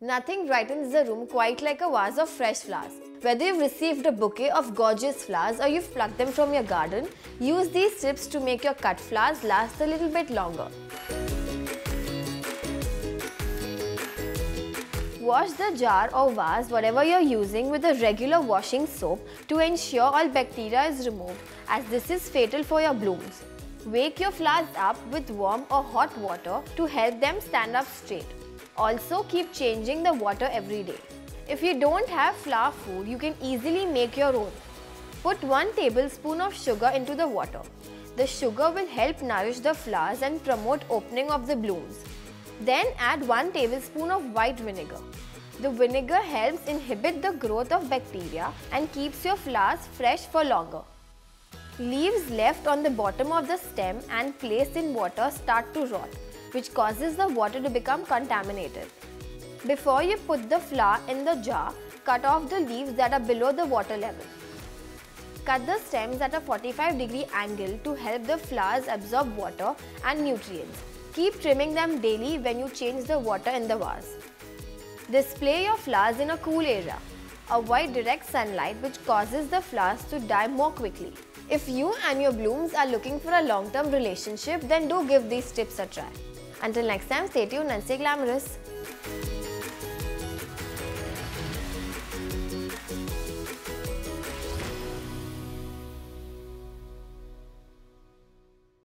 Nothing brightens the room quite like a vase of fresh flowers. Whether you've received a bouquet of gorgeous flowers or you've plucked them from your garden, use these tips to make your cut flowers last a little bit longer. Wash the jar or vase, whatever you're using, with a regular washing soap to ensure all bacteria is removed as this is fatal for your blooms. Wake your flowers up with warm or hot water to help them stand up straight. Also keep changing the water every day. If you don't have flower food, you can easily make your own. Put 1 tablespoon of sugar into the water. The sugar will help nourish the flowers and promote opening of the blooms. Then add 1 tablespoon of white vinegar. The vinegar helps inhibit the growth of bacteria and keeps your flowers fresh for longer. Leaves left on the bottom of the stem and placed in water start to rot, which causes the water to become contaminated. Before you put the flower in the jar, cut off the leaves that are below the water level. Cut the stems at a 45 degree angle to help the flowers absorb water and nutrients. Keep trimming them daily when you change the water in the vase. Display your flowers in a cool area. Avoid direct sunlight which causes the flowers to die more quickly. If you and your blooms are looking for a long-term relationship, then do give these tips a try. Until next time, stay tuned and stay glamorous.